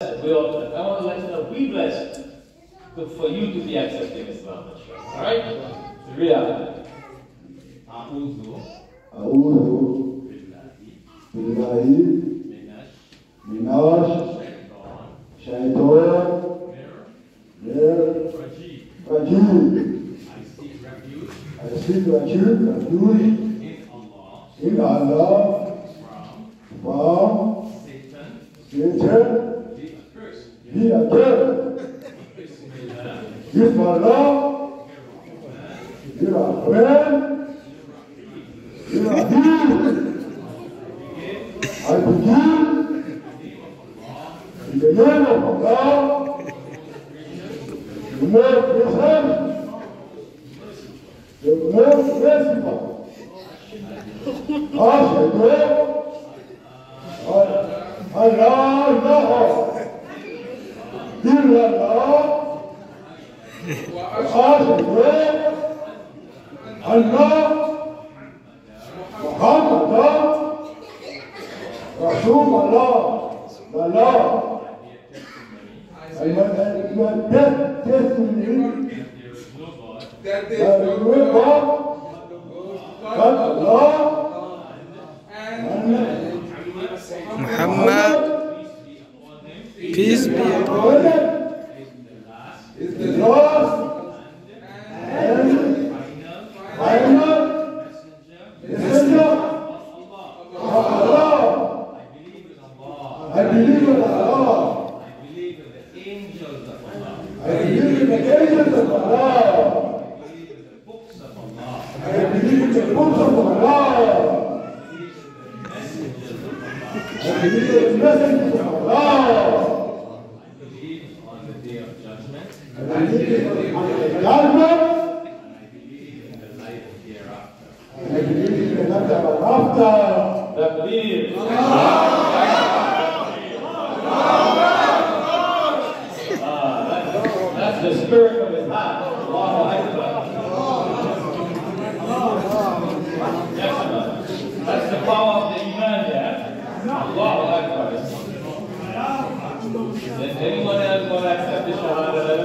We all blessed. I want to let you know we blessed for you to be accepting Islam. Alright? The reality. A'udhu. A'udhu. Billahi. Billahi. Minash. Minash. Shaitan. Mirror. Mirror. Rajim. I seek refuge. I seek refuge. Refuge. In Allah. In Allah. From. From. Satan. Satan the accursed. the accursed. Bismillah Bismillah, Rahman, Rahim. I begin in the name of Allah, the most gracious, the most merciful. Ashhadu an la ilaha illallah الله الله محمد الله رسول الله الله أيوه ده ده من ده ده الله محمد. Peace be upon him. I believe in Allah. I believe in the angels of Allah. I believe in the angels of Allah. I believe in the books of Allah. I believe in the books of Allah. I believe in the messengers of Allah. I believe in the messengers of Allah. I believe on the day of judgment. I believe in the judgment. And I believe in the life hereafter. I believe in the life after. Takbir. Ah, that's, that's the spirit of his sir. That's the power of the Iman there. Allahu Akbar. Does anyone else want to accept the Shahada?